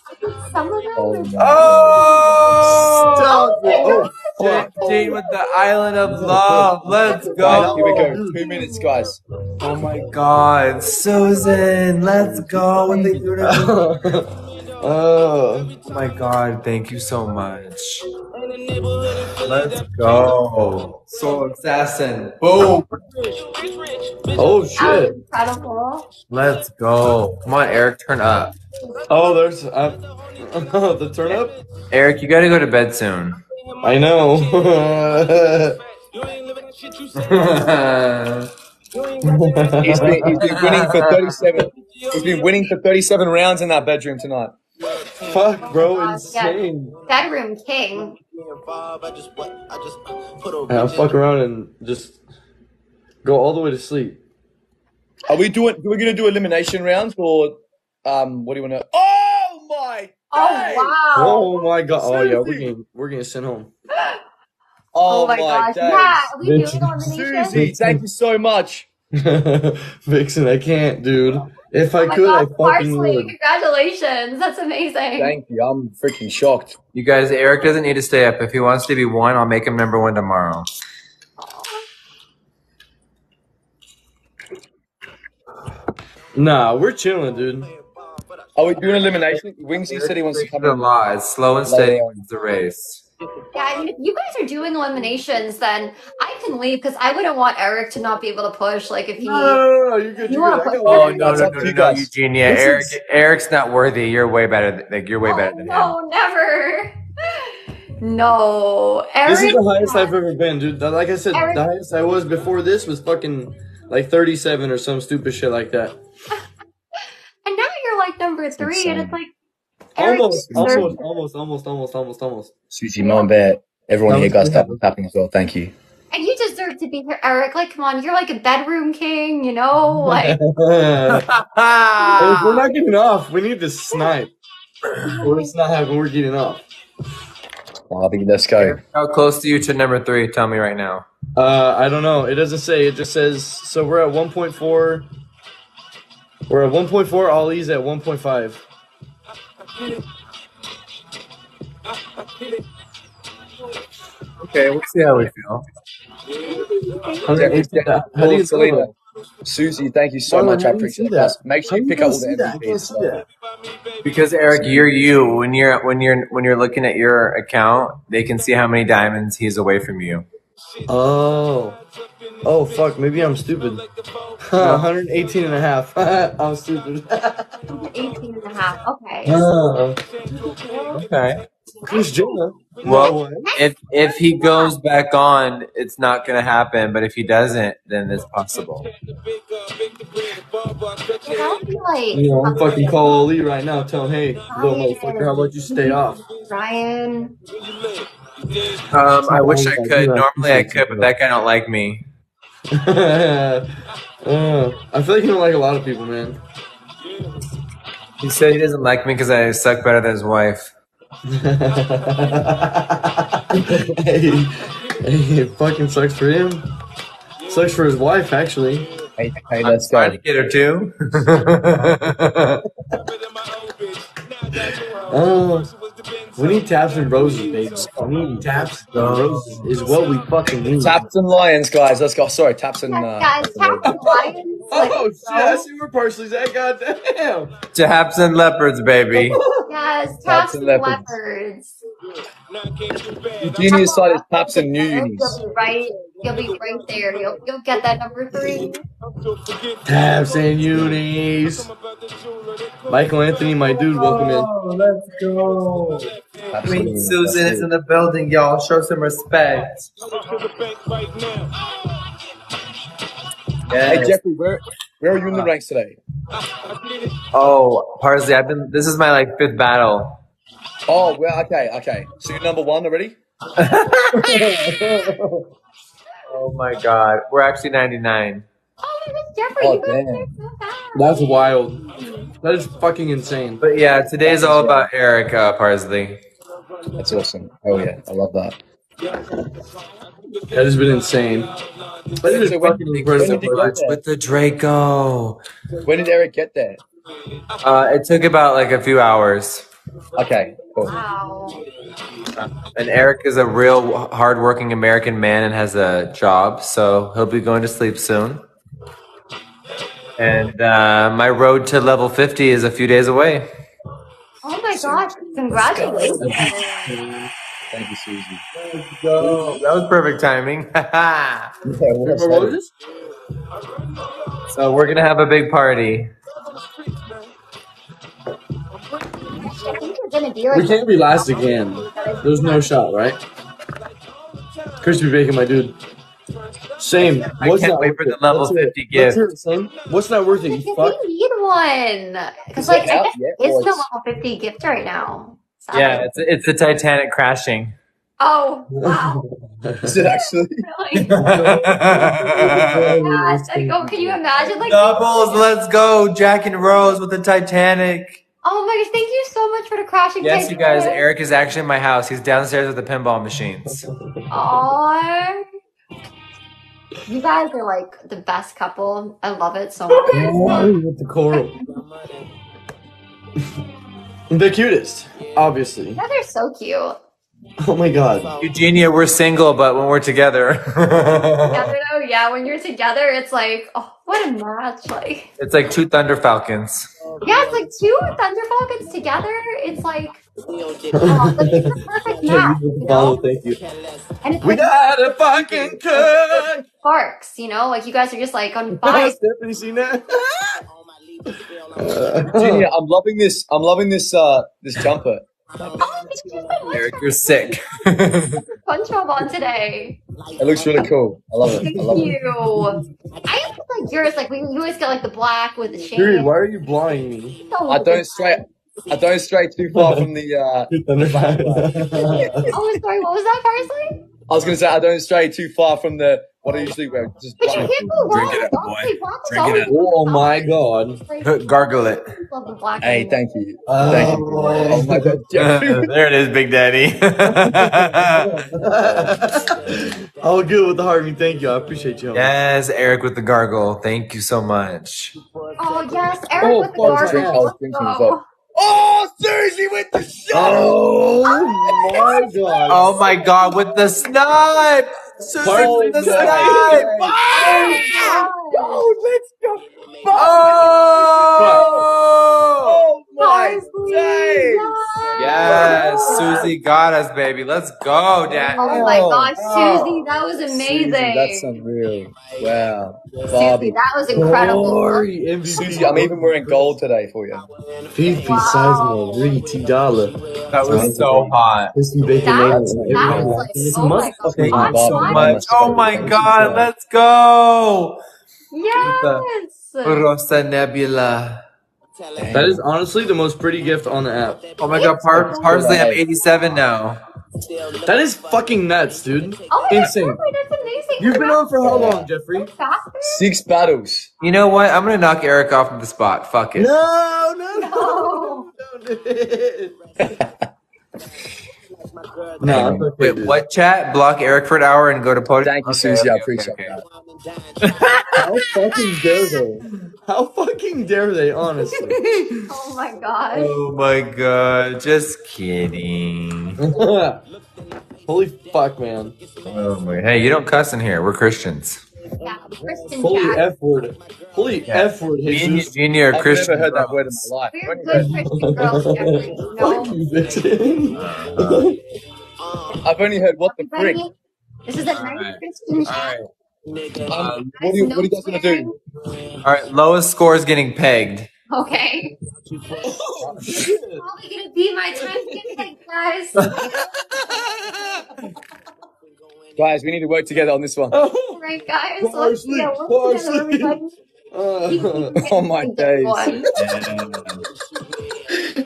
Some of them Oh are- my Oh! Stop it. Oh, Jane, fuck. With the Island of Love. Let's Guys, here we go. go. Two minutes, guys. Oh my God, Susan, let's go. What they do to me? Oh. Oh my God, thank you so much. Let's go. Soul Assassin. Boom. Oh shit. incredible. Let's go. Come on, Eric, turn up. Oh, there's uh, the turn up. Eric, you gotta go to bed soon. I know. He's been, he's been winning for 37. He's been winning for 37 rounds in that bedroom tonight. Fuck, bro, insane. Bedroom king. Yeah, I'll fuck around and just go all the way to sleep. Are we doing? Are we going to do elimination rounds or um? What do you want to? Oh my! Oh days! wow. Oh my god. Oh yeah, we're Susie. getting we're getting sent home. Oh, Oh, my, gosh. days. Yeah, are we doing elimination? Susie, thank you so much. Vixen, I can't, dude. If I Oh my could, I gosh, fucking Parsley, would. congratulations. That's amazing. Thank you. I'm freaking shocked. You guys, Eric doesn't need to stay up. If he wants to be one, I'll make him number one tomorrow. Nah, we're chilling, dude. Are we doing elimination? Wingsy said he wants to come The in. law. It's slow and steady wins the race. Yeah, I if you guys are doing eliminations, then I can leave because I wouldn't want Eric to not be able to push. Like if he, No, no, no, no, you're good. You wanna good. I put- got Oh one. no no no no, you no. Eugenia. This Eric is- Eric's not worthy. You're way better. Than, like you're way oh, better oh, than him. no, never. No, Eric. This is the highest I've ever been, dude. Like I said, Eric- the highest I was before this was fucking like 37 or some stupid shit like that. and now you're like number three, and it's like Eric Almost, almost, almost, almost, almost, almost, almost. Susie, Mom Bear, everyone here, got guys, good. tap, tapping as well. Thank you. And you deserve to be here, Eric. Like, come on, you're like a bedroom king, you know? Like, we're not getting off, we need to snipe. Or it's not having. We're getting off. I think let's go. How close are you to number three? Tell me right now. Uh, I don't know. It doesn't say. It just says. So we're at 1.4. We're at 1.4. Ollie's at 1.5. Okay, we'll see how we feel. How do you see? How do you see? Susie, thank you so Marlon, much. I how do you appreciate see that. that? Make sure you pick up all the that? MVPs. Because Eric, you're you. When you're when you're when you're looking at your account, they can see how many diamonds he's away from you. Oh. Oh, fuck. Maybe I'm stupid. 118 and a half. I'm stupid. 18 and a half. Okay. Uh, Okay. Chris Jenner. Well, if if he goes back on, it's not gonna happen. But if he doesn't, then it's possible. That would be like You know, I'm fucking call Ali right now. Tell him, hey, little motherfucker, how about you stay off? Ryan. Um, I wish I could. Normally I could, but that guy don't like me. uh, I feel like you don't like a lot of people, man. He said he doesn't like me because I suck better than his wife. Hey, hey, it fucking sucks for him. Sucks for his wife, actually. Hey, hey, I'm let's trying go. to get her too. Oh, We need taps and roses, baby. We need taps and roses is what we fucking need. Taps and lions, guys. Let's go. Sorry, taps and. Uh, guys, Taps and Lions. Oh shit! I see where parsley's at. Goddamn. Taps and leopards, baby. yes, Taps Taps and and Leopards. Leopards. Genius side is taps and new unis. Right. You'll be right there. You'll you'll get that number three. Taps and unis. Michael Anthony, my dude, welcome in. Oh, let's go. Taps Queen Susan that's is it. in the building, y'all. Show some respect. Hey Jeffree, where where are you in the uh, ranks today? Oh, Parsley, I've been. This is my like fifth battle. Oh, well, okay, okay. So you're number one already? Oh my God, we're actually 99. Oh my gosh, Jeffree, Oh, you guys damn. so fast. That's wild. That is fucking insane. But yeah, today's all about Eric uh, Parsley. That's awesome. Oh yeah, I love that. That has been insane. That is So fucking when incredible. did you get there? With the Draco. When did Eric get there? Uh, it took about like a few hours. Okay, cool. Wow. And Eric is a real hardworking American man and has a job, so he'll be going to sleep soon. And uh, my road to level 50 is a few days away. Oh my gosh, congratulations. Thank you, Susie. That was perfect timing. Yeah, well, What was this? so we're going to have a big party. We like can't be last again. There's no shot, right? Crispy bacon, my dude. Same. I What's can't not wait worth for it? the level Let's hear it. 50 Let's gift. hear it, Same. What's not worth it? You fuck. we need one. Because like it I guess yet, there is it's- level 50 gift right now. Yeah, it's, it's the Titanic crashing. Oh wow. Is it actually? Really? Yes. Like, oh, can you imagine like Doubles, let's go. Jack and Rose with the Titanic. Oh my gosh, thank you so much for the crashing Yes, you guys, Titanic. Eric is actually in my house. He's downstairs with the pinball machines. Aw. You guys are like the best couple. I love it so much. With the coral. the cutest, obviously. You guys are so cute. Oh my god. Eugenia, we're single, but when we're together, Together though, yeah, when you're together, it's like, oh, what a match. Like, it's like two Thunder Falcons. Yeah, it's like two Thunder Falcons together. It's like, oh, like, it's the perfect match, you Follow, know? thank you. And it's We like gotta fucking cook. sparks, you know? Like, you guys are just like on fire. Stephanie, seen that? Genia, I'm loving this. I'm loving this. Uh, this jumper. Oh, thank you so much Eric, you're sick. Punch SpongeBob on today. It looks really cool. I love it. Thank I love it. you. I am like yours. Like, we, you always get like the black with the shade. Period. Why are you blinding me? I don't stray. I don't stray too far from the. Uh, Oh, sorry. What was that, Parsley? I was gonna say I don't stray too far from the what I usually wear. Just But you black. can't go wrong Drink it up, boy. honestly, black is Drink it up. oh my god. Gargle it. love the black. Hey, thank you. Thank you. Oh, oh my god, there it is, Big Daddy. All good with the Harvey. Thank you. I appreciate you. homie. yes, Eric with the gargle. Thank you so much. Oh yes, Eric Oh, with the fuck, I was drinking- I was gargle. Drinking as Oh. well. Oh, with the shot. Oh my god. Oh my god, with the snipe! Susie Parsley with the snipe. snipe! God. Oh, let's go. Oh! Oh my Parsley, days. Yes, Susie got us, baby. Let's go, Dad. Oh, oh my Oh. gosh, Susie, that was amazing. Susie, that's unreal. Wow. Susie, that was incredible. Glory, MVP. Susie, I'm even wearing gold today for you. Fifi Wow. Seismo, Ree T Dollar. That was so hot. Crispy bacon. That- Nation, that was like, It's oh my must oh God. Thank you So much. Oh my god, let's go! Yes. Rosa Nebula. That is honestly the most pretty gift on the app. Oh my god, Par- Parsley, I'm 87 now. That is fucking nuts, dude. Oh Insane. God, that's amazing. You've been on for how long, Jeffree? Six battles. You know what? I'm gonna knock Eric off of the spot. Fuck it. No, no, No. no. no, it's okay, Wait, what chat? Block Eric for an hour and go to podium? Thank you, Susie. I appreciate that. How fucking dare they? How fucking dare they, honestly? Oh my god. Oh my god, just kidding. Holy fuck, man. Oh my, hey, you don't cuss in here. We're Christians. Yeah, Kristen Holy F word. Holy Yeah. F word, Me and Jesus. Eugenia are I've Christian. never heard that word in my life. We're I've only good heard- Christian girls, Jeffree. You? Fuck you, Vixen. I've only heard what the frick. This is a nice Alright. Christian chat. Alright. Um, what, do you, what are you guys gonna do? Alright, lowest score is getting pegged. Okay. Oh. Probably gonna be my time to get picked, guys. Guys, we need to work together on this one. Alright, guys. Let's Parsley, yeah, work together, parsley. everybody. Uh, Oh my days. One.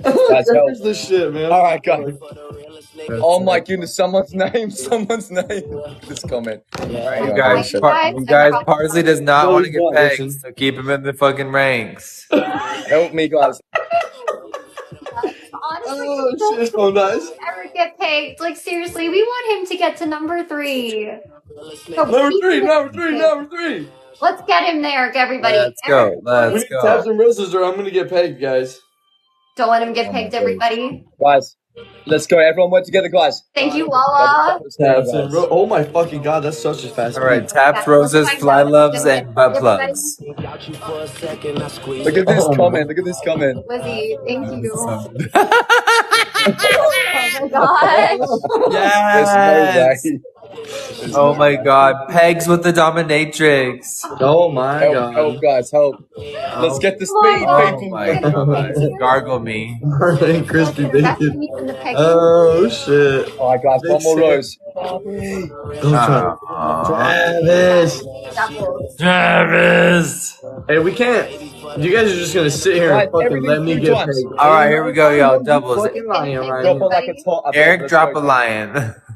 That's That's the shit, man. All right, guys. Oh my goodness, someone's name, someone's name. This comment. You Alright, guys, you par- guys, you guys, Parsley does not want to get pegged, so keep him in the fucking ranks. Help me, guys. Honestly, Oh, don't oh, shit, so nice. ever get picked. Like seriously, we want him to get to number three. So Number three, number three, picked. number three. Let's get him there, everybody. Let's go, let's need to tap go. some roses or I'm gonna get pegged, guys. Don't let him get picked, everybody. Guys, let's go. Everyone work together, guys. Thank you, Lala. Tap ro- Oh my fucking god, that's such a fast Alright, speed. taps, roses, fly loves, and butt plugs. Look at this Oh. comment. Look at this comment. Lizzie, thank you. oh my gosh. Yes! There's no way. Oh my god, pegs with the dominatrix. Oh my Help, god. help, guys, help. Oh. Let's get the speed, Oh Oh people. my god, gargle me. Morning, crispy bacon. me in. Oh shit. All right, guys, one more rose. Don't try. Aw. Travis. Travis! Hey, we can't. You guys are just gonna sit here and Guys, fucking let me get paid. Alright, here we go, y'all. Doubles. Fucking lying, Ryan. like it's hot. Eric, drop a lion.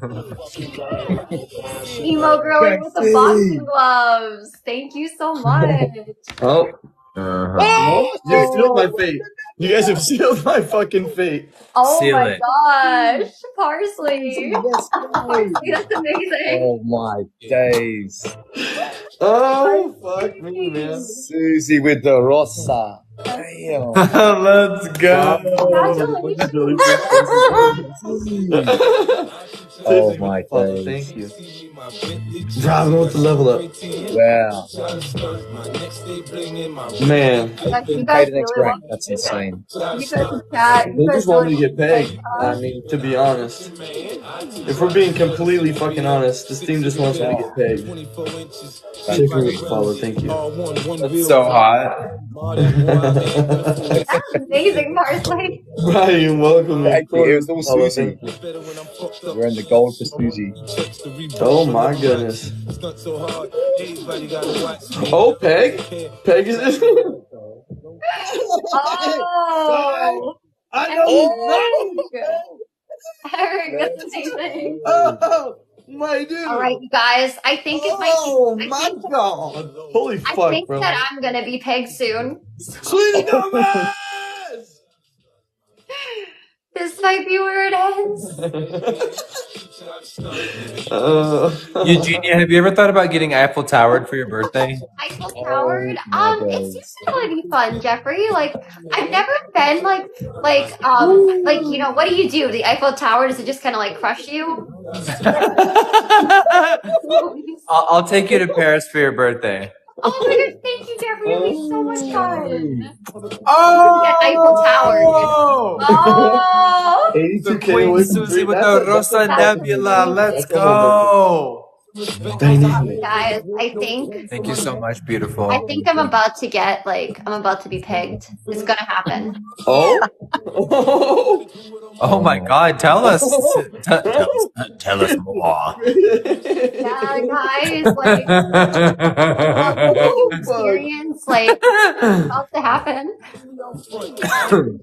Emo girl with the boxing gloves. Thank you so much. Oh, Uh-huh. you sealed my fate. You guys have sealed my fucking fate. Oh Seal my it. gosh. Parsley. Parsley, that's amazing. Oh my days. Oh, fuck me, man. Susie with the rosa. Damn. Let's go. Oh my Father, days. Thank you. Driving with the level up. Wow. Man, You guys Pay really the next want rank. That's insane. you guys in chat. they You guys just want me to get paid. I mean, to be honest. If we're being completely fucking honest, this team just wants me to get pegged. Chicken with the follow, thank you. That's so hot. That's amazing, Parsley. Brian, welcome. man. Thank you. It was all Follow, Susie. We're in the gold for Susie. Oh Oh my goodness. Oh, Peg? Peg is this? Oh. I know Eric. Eric, that's amazing. Oh, my dude. All right, you guys. I think it might. Oh my think, god. Holy fuck, I think bro. that I'm gonna be pegged soon. Sweetie dumbass! This might be where it ends. uh, Eugenia, have you ever thought about getting Eiffel Towered for your birthday? Eiffel Towered. Um, it seems to really be fun, Jeffree. Like, I've never been like, like, um, like you know, what do you do? The Eiffel Tower does it just kind of like crush you? I'll, I'll take you to Paris for your birthday. Oh my gosh, thank you, Jeffree. It'd be so much fun. Oh! Get Eiffel Tower. Oh, 82K The Queen Susie with the a- that's a- Rosa Nebula. Let's go. Dynamic. guys, I think. Thank you so much, beautiful. I think I'm about to get like I'm about to be pegged. It's gonna happen. Oh? Oh? Oh my God! Tell us. T- tell, us tell us more. Yeah, guys, like fuck. experience, like it's about to happen. you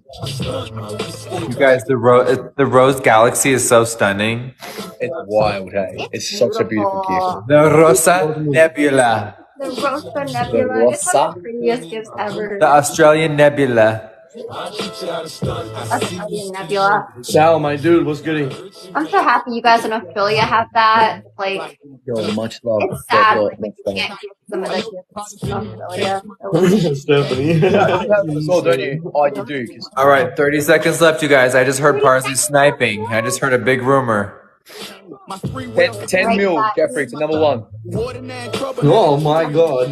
guys, the ro- the Rose Galaxy is so stunning. It's wild, hey? It's such a beautiful gift. Oh. The Rosa Nebula, The Rosa Nebula. It's one of the prettiest gifts ever. the Australian Nebula. That's funny, Nebula. Sal, my dude, what's goody? I'm so happy you guys in Australia have that. Like, Yo, much love. it's sad like, much when you love. can't give some of the gifts in Australia. Stephanie. That's all, don't you? Oh, you do. 'cause- All right, 30 seconds left, you guys. I just heard Parsley sniping. I just heard a big rumor. 10, 10 mil, Jeffree, to number one. oh my god.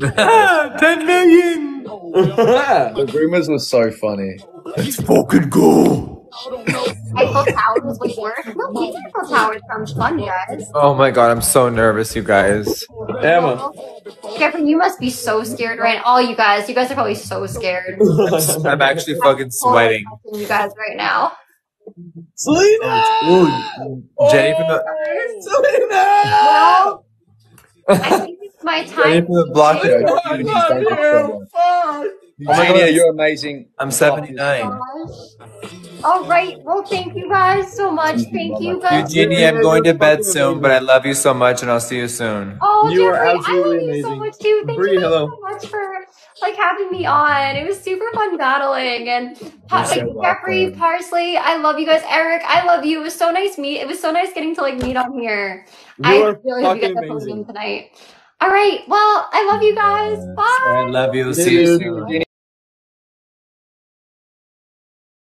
10 million! The rumors were so funny. Let's fucking go! Eiffel Towers was worse. No, these Eiffel Towers sounds fun, guys. Oh my god, I'm so nervous, you guys. Emma. Jeffree, you must be so scared right now. All you guys, you guys are probably so scared. I'm actually fucking sweating. You guys right now. Selena! Jenny from the oh, Well, I think it's my Jenny time. from the block. Yo, Eugene, thank you so much. Eugenia, you're amazing. I'm 79. All right. Well, thank you guys so much. Thank you guys. Eugenie, I'm going to bed soon, but I love you so much, and I'll see you soon. Oh, You are Jeffree, I absolutely love you so much too. Thank Bree, you guys hello. so much for like having me on. It was super fun battling and pa- so like Jeffree. Parsley, I love you guys. Eric, I love you. It was so nice meet. It was so nice getting to like meet on here. You I are really hope you get guys have a tonight. All right. Well, I love you guys. Bye. I love you. See you soon.